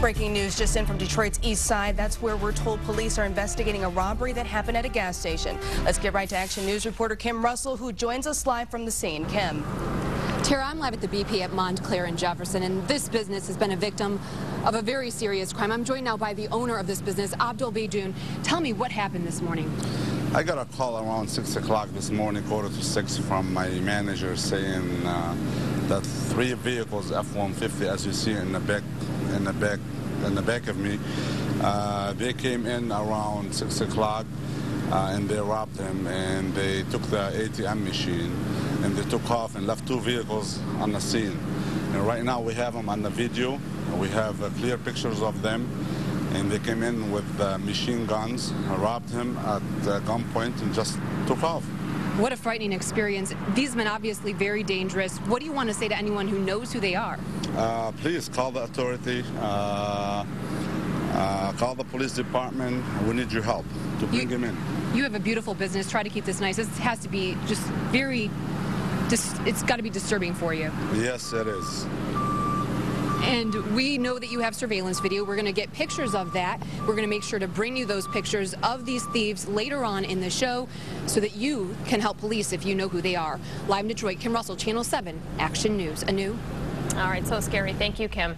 Breaking news just in from Detroit's east side. That's where we're told police are investigating a robbery that happened at a gas station. Let's get right to Action News reporter Kim Russell, who joins us live from the scene. Kim. Tara, I'm live at the BP at Montclair and Jefferson, and this business has been a victim of a very serious crime. I'm joined now by the owner of this business, Abdul Beydoun. Tell me what happened this morning. I got a call around 6 o'clock this morning, quarter to 6, from my manager saying uh, that three vehicles, F-150, as you see in the back, in the back, in the back of me, uh, they came in around 6 o'clock uh, and they robbed him and they took the ATM machine and they took off and left two vehicles on the scene. And right now we have them on the video. We have uh, clear pictures of them and they came in with machine guns, robbed him at uh, gunpoint and just took off. What a frightening experience. These men obviously very dangerous. What do you want to say to anyone who knows who they are? Uh, please call the authority. Uh, uh, call the police department. We need your help to bring You- him in. You have a beautiful business. Try to keep this nice. This has to be just very, dis- it's got to be disturbing for you. Yes, it is. And we know that you have surveillance video. We're going to get pictures of that. We're going to make sure to bring you those pictures of these thieves later on in the show so that you can help police if you know who they are. Live in Detroit, Kim Russell, Channel 7, Action News. Anu? All right, so scary. Thank you, Kim.